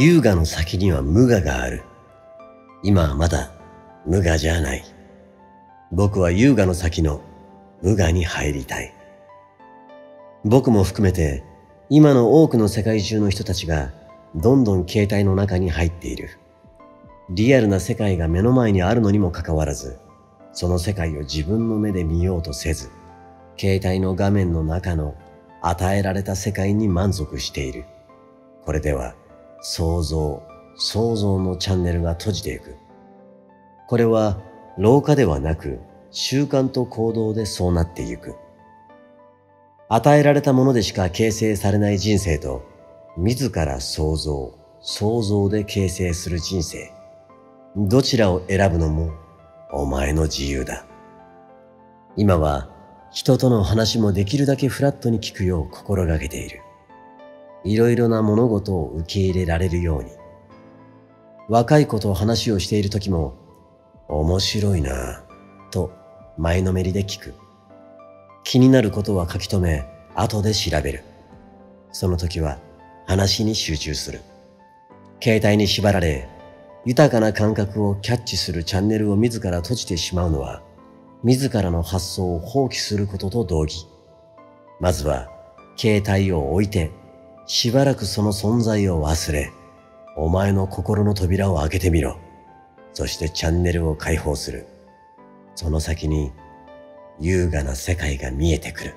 優雅の先には無我がある。今はまだ無我じゃない。僕は優雅の先の無我に入りたい。僕も含めて今の多くの世界中の人たちがどんどん携帯の中に入っている。リアルな世界が目の前にあるのにもかかわらず、その世界を自分の目で見ようとせず、携帯の画面の中の与えられた世界に満足している。これでは想像、想像のチャンネルが閉じていく。これは老化ではなく習慣と行動でそうなっていく。与えられたものでしか形成されない人生と自ら想像、想像で形成する人生。どちらを選ぶのもお前の自由だ。今は人との話もできるだけフラットに聞くよう心がけている。いろいろな物事を受け入れられるように。若い子と話をしている時も面白いなぁと前のめりで聞く。気になることは書き留め後で調べる。その時は話に集中する。携帯に縛られ豊かな感覚をキャッチするチャンネルを自ら閉じてしまうのは自らの発想を放棄することと同義。まずは携帯を置いてしばらくその存在を忘れお前の心の扉を開けてみろ。そしてチャンネルを開放する。その先に優雅な世界が見えてくる。